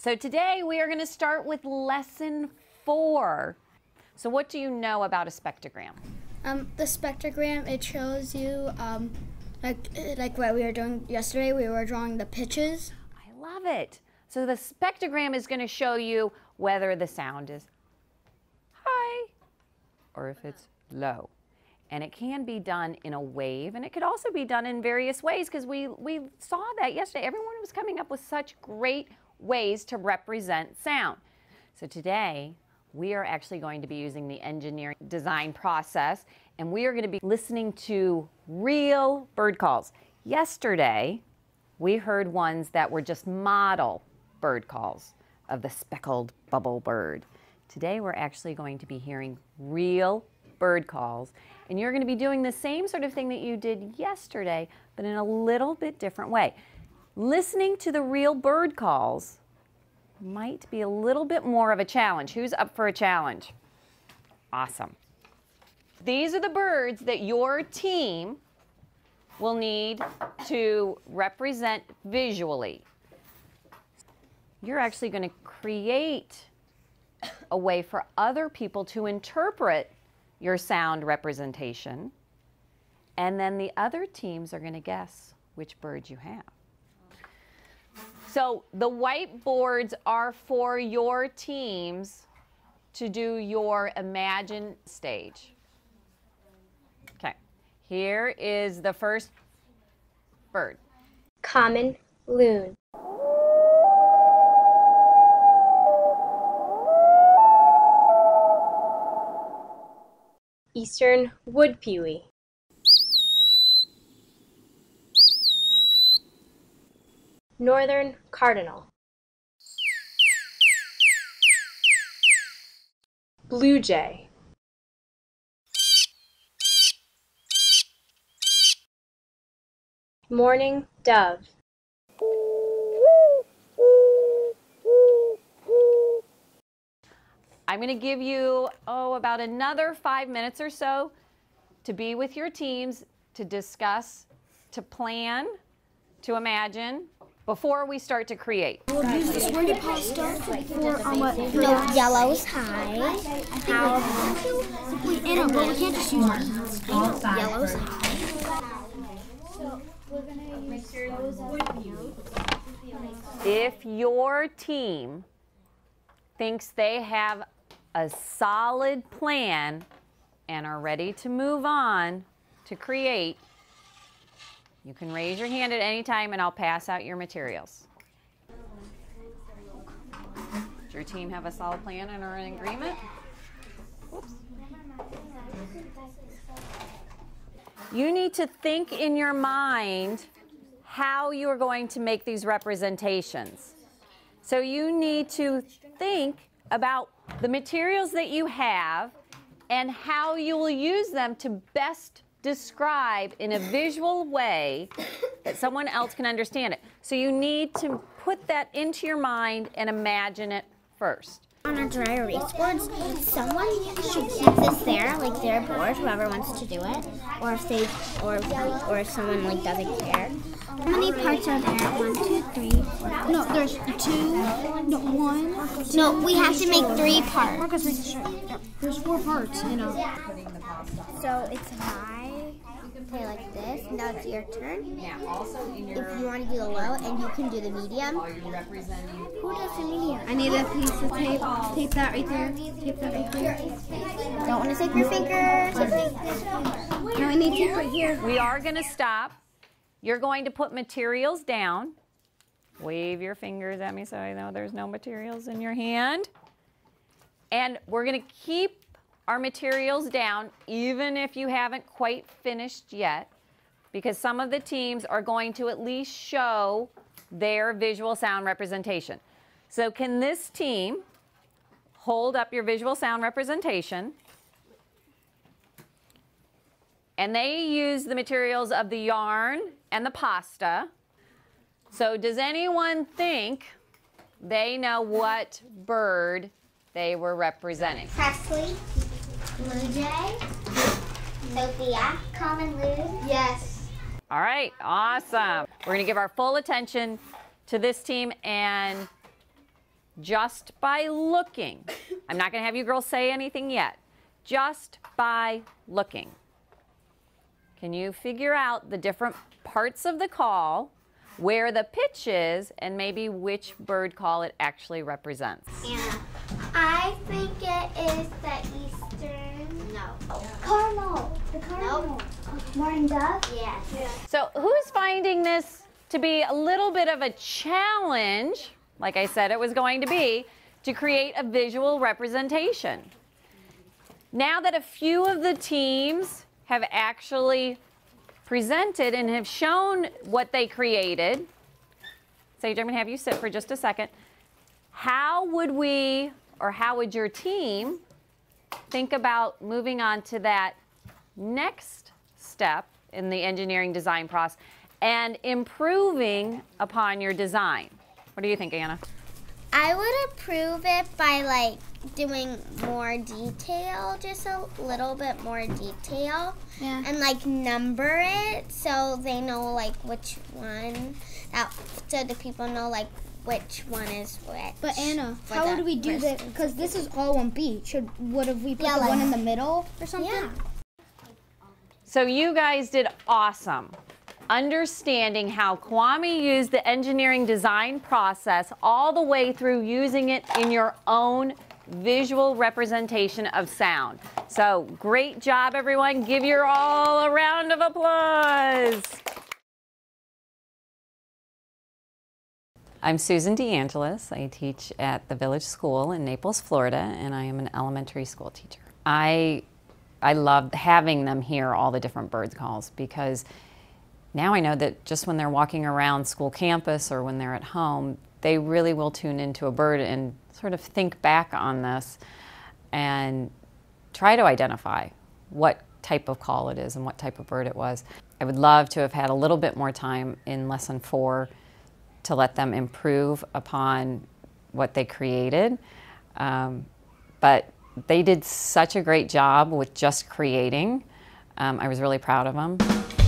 So today we are going to start with lesson four. So what do you know about a spectrogram? Um, the spectrogram it shows you um, like like what we were doing yesterday. We were drawing the pitches. I love it. So the spectrogram is going to show you whether the sound is high or if it's low. And it can be done in a wave and it could also be done in various ways because we, we saw that yesterday. Everyone was coming up with such great ways to represent sound. So today we are actually going to be using the engineering design process and we are going to be listening to real bird calls. Yesterday we heard ones that were just model bird calls of the speckled bubble bird. Today we're actually going to be hearing real bird calls and you're going to be doing the same sort of thing that you did yesterday but in a little bit different way. Listening to the real bird calls might be a little bit more of a challenge. Who's up for a challenge? Awesome. These are the birds that your team will need to represent visually. You're actually going to create a way for other people to interpret your sound representation, and then the other teams are going to guess which bird you have. So the whiteboards are for your teams to do your imagine stage. Okay, here is the first bird. Common loon. Eastern wood pewee. Northern cardinal. Blue jay. Mourning dove. I'm going to give you, oh, about another five minutes or so to be with your teams, to discuss, to plan, to imagine before we start to create. We'll use the swirly pasta for um, what? No, yellow's high. How? Wait, Anna, but we can't just use it. Yellow's high. If your team thinks they have a solid plan and are ready to move on to create, you can raise your hand at any time and I'll pass out your materials. Does your team have a solid plan and are in agreement? Whoops. You need to think in your mind how you are going to make these representations. So you need to think about the materials that you have and how you will use them to best describe in a visual way that someone else can understand it. So you need to put that into your mind and imagine it first. On our dry erase boards, someone should keep this there, like their board, whoever wants to do it, or if they, or or if someone like doesn't care. How many parts are there? One, two, three. Four. No, there's two, no, one. No, we have to make three parts. Marcus, make sure. There's four parts, you know. So it's high. Okay, like this. Now it's your turn. Yeah, also in If you want to do the low, and you can do the medium. Who does the medium? I need a piece of tape. Tape that right there. Tape that right there. Don't want to take your fingers. No, I need tape right here. We are going to stop. You're going to put materials down. Wave your fingers at me so I know there's no materials in your hand. And we're going to keep our materials down even if you haven't quite finished yet because some of the teams are going to at least show their visual sound representation. So can this team hold up your visual sound representation? And they use the materials of the yarn and the pasta. So does anyone think they know what bird they were representing? Presley, Blue Jay, Sophia, Common Loon. Yes. All right, awesome. We're going to give our full attention to this team and just by looking. I'm not going to have you girls say anything yet. Just by looking. Can you figure out the different parts of the call, where the pitch is, and maybe which bird call it actually represents? Anna. I think it is the eastern. No. Cardinal. The cardinal. Mourning dove. Yes. So, who's finding this to be a little bit of a challenge, like I said it was going to be, to create a visual representation? Now that a few of the teams have actually presented and have shown what they created, Sage, I'm going to have you sit for just a second. How would we, or how would your team think about moving on to that next step in the engineering design process and improving upon your design? What do you think, Anna? I would approve it by like doing more detail, just a little bit more detail. Yeah. And like number it so they know like which one that so the people know like which one is which. But Anna, how would we do first that? Because this is all one beat. Should would have we put Yeah, the like- one in the middle or something? Yeah. So you guys did awesome. Understanding how Kwame used the engineering design process all the way through using it in your own visual representation of sound. So great job, everyone. Give your all a round of applause. I'm Susan DeAngelis. I teach at the Village School in Naples, Florida, and I am an elementary school teacher. I I love having them hear all the different bird calls because now I know that just when they're walking around school campus or when they're at home, they really will tune into a bird and sort of think back on this and try to identify what type of call it is and what type of bird it was. I would love to have had a little bit more time in lesson four to let them improve upon what they created. Um, but they did such a great job with just creating. Um, I was really proud of them.